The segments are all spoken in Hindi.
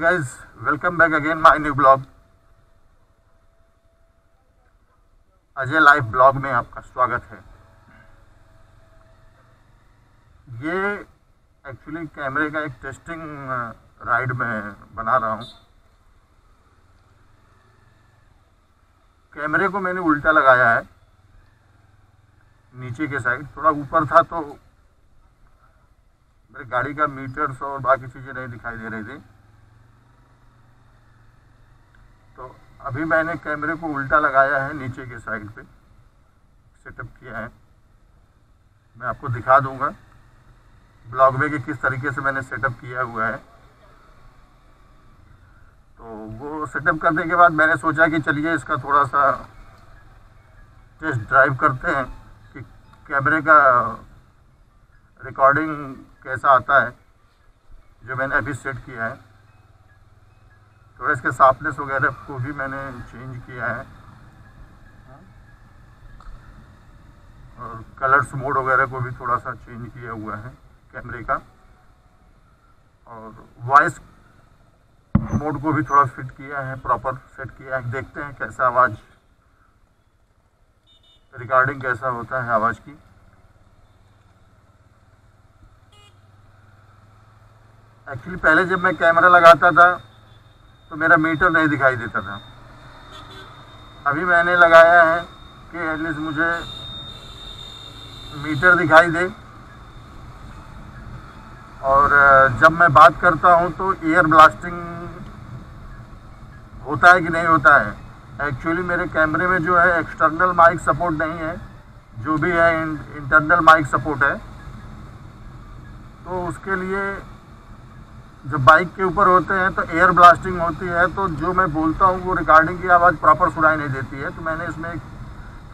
Guys, welcome back again my new blog. Ajay life blog में आपका स्वागत है। ये एक्चुअली कैमरे का एक टेस्टिंग राइड में बना रहा हूँ। कैमरे को मैंने उल्टा लगाया है नीचे के साइड थोड़ा ऊपर था तो मेरे गाड़ी का मीटर्स और बाकी चीज़ें नहीं दिखाई दे रही थी। तो अभी मैंने कैमरे को उल्टा लगाया है, नीचे के साइड पे। सेटअप किया है। मैं आपको दिखा दूँगा। ब्लॉग में कि किस तरीके से मैंने सेटअप किया हुआ है। तो वो सेटअप करने के बाद मैंने सोचा कि चलिए इसका थोड़ा सा टेस्ट ड्राइव करते हैं कि कैमरे का रिकॉर्डिंग कैसा आता है, जो मैंने अभी सेट किया है। थोड़ा इसके साफनेस वगैरह को भी मैंने चेंज किया है। और कलर्स मोड वगैरह को भी थोड़ा सा चेंज किया हुआ है कैमरे का। और वॉइस मोड को भी थोड़ा फिट किया है प्रॉपर सेट किया है। देखते हैं कैसा आवाज़ रिकॉर्डिंग कैसा होता है आवाज़ की। एक्चुअली पहले जब मैं कैमरा लगाता था तो मेरा मीटर नहीं दिखाई देता था। अभी मैंने लगाया है कि एटलीस्ट मुझे मीटर दिखाई दे। और जब मैं बात करता हूँ तो एयर ब्लास्टिंग होता है कि नहीं होता है? एक्चुअली मेरे कैमरे में जो है एक्सटर्नल माइक सपोर्ट नहीं है। जो भी है इंटरनल माइक सपोर्ट है। तो उसके लिए जब बाइक के ऊपर होते हैं तो एयर ब्लास्टिंग होती है तो जो मैं बोलता हूँ वो रिकॉर्डिंग की आवाज़ प्रॉपर सुनाई नहीं देती है। तो मैंने इसमें एक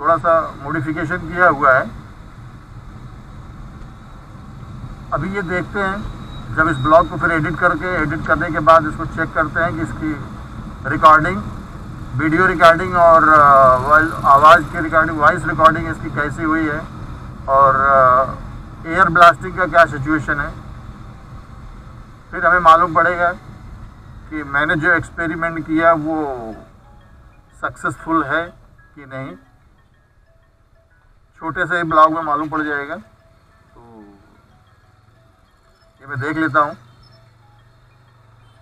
थोड़ा सा मॉडिफिकेशन किया हुआ है। अभी ये देखते हैं, जब इस ब्लॉग को फिर एडिट करके एडिट करने के बाद इसको चेक करते हैं कि इसकी रिकॉर्डिंग वीडियो रिकॉर्डिंग और आवाज़ की रिकॉर्डिंग वॉइस रिकॉर्डिंग इसकी कैसी हुई है। और एयर ब्लास्टिंग का क्या सिचुएशन है। फिर हमें मालूम पड़ेगा कि मैंने जो एक्सपेरिमेंट किया वो सक्सेसफुल है कि नहीं। छोटे से ब्लॉग में मालूम पड़ जाएगा। तो ये मैं देख लेता हूँ।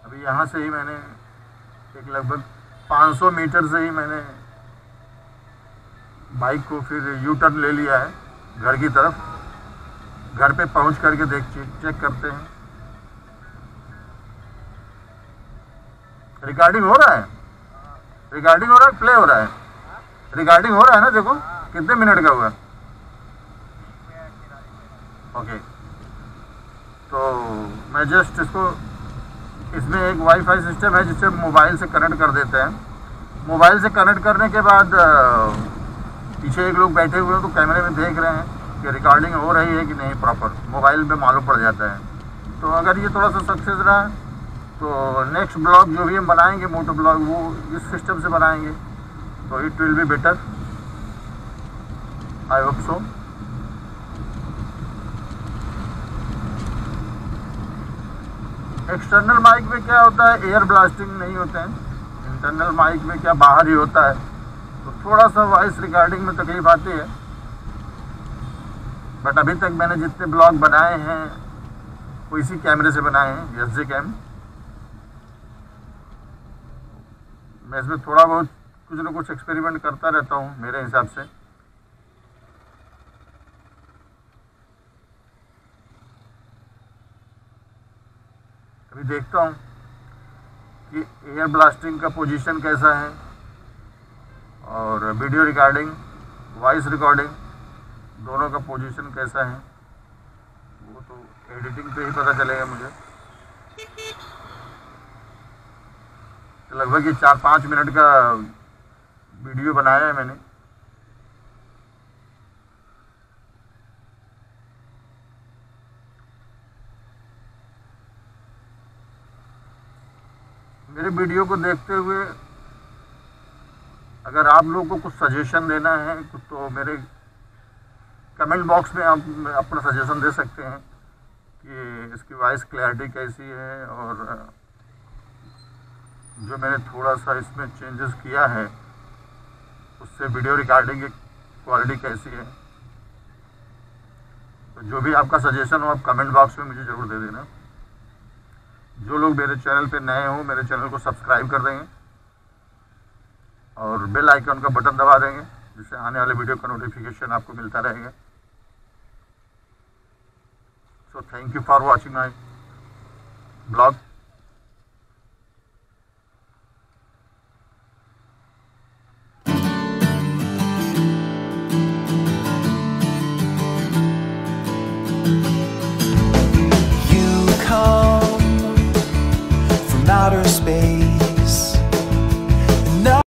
अभी यहाँ से ही मैंने एक लगभग 500 मीटर से ही मैंने बाइक को फिर यू टर्न ले लिया है, घर की तरफ़। घर पे पहुँच करके देख, चेक करते हैं। रिकॉर्डिंग हो रहा है? रिकॉर्डिंग हो रहा है? प्ले हो रहा है? रिकॉर्डिंग हो रहा है ना देखो, कितने मिनट का हुआ? ओके तो मैं जस्ट इसको, इसमें एक वाईफाई सिस्टम है जिससे मोबाइल से कनेक्ट कर देते हैं। मोबाइल से कनेक्ट करने के बाद पीछे एक लोग बैठे हुए हैं तो कैमरे में देख रहे हैं कि रिकॉर्डिंग हो रही है कि नहीं प्रॉपर मोबाइल में मालूम पड़ जाता है। तो अगर ये थोड़ा सा सक्सेस रहा तो नेक्स्ट ब्लॉग जो भी हम बनाएँगे मोटो ब्लॉग वो इस सिस्टम से बनाएँगे। तो it will be better I hope so external mic में क्या होता है? एयर ब्लास्टिंग नहीं होते हैं। इंटरनल माइक में क्या बाहर ही होता है? तो थोड़ा सा वॉइस रिकॉर्डिंग में तकलीफ़ आती है। बट अभी तक मैंने जितने ब्लॉग बनाए हैं, वो इसी कैमरे से बनाए हैं एस जे कैम मैं इसमें थोड़ा बहुत कुछ ना कुछ एक्सपेरिमेंट करता रहता हूँ, मेरे हिसाब से। अभी देखता हूँ कि एयर ब्लास्टिंग का पोजीशन कैसा है और वीडियो रिकॉर्डिंग वॉइस रिकॉर्डिंग दोनों का पोजीशन कैसा है, वो तो एडिटिंग पे ही पता चलेगा मुझे। लगभग ये चार पाँच मिनट का वीडियो बनाया है मैंने। मेरे वीडियो को देखते हुए अगर आप लोगों को कुछ सजेशन देना है तो मेरे कमेंट बॉक्स में आप अपना सजेशन दे सकते हैं कि इसकी वॉइस क्लैरिटी कैसी है और जो मैंने थोड़ा सा इसमें चेंजेस किया है, उससे वीडियो रिकॉर्डिंग की क्वालिटी कैसी है? तो जो भी आपका सजेशन हो, आप कमेंट बॉक्स में मुझे ज़रूर दे देना। जो लोग मेरे चैनल पे नए हों, मेरे चैनल को सब्सक्राइब कर देंगे और बेल आइकन का बटन दबा देंगे, जिससे आने वाले वीडियो का नोटिफिकेशन आपको मिलता रहेगा। So thank you for watching my blog